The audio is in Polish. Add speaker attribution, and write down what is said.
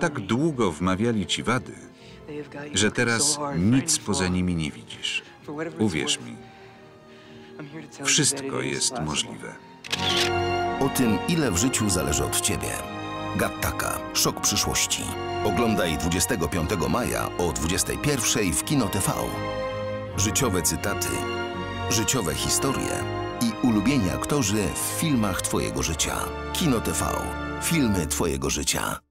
Speaker 1: Tak długo wmawiali ci wady, że teraz nic poza nimi nie widzisz. Uwierz mi, wszystko jest możliwe.
Speaker 2: O tym, ile w życiu zależy od ciebie. Gattaka. Szok przyszłości. Oglądaj 25 maja o 21 w Kino TV. Życiowe cytaty, życiowe historie i ulubieni aktorzy w filmach Twojego życia. Kino TV. Filmy Twojego życia.